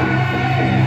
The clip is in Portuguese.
Música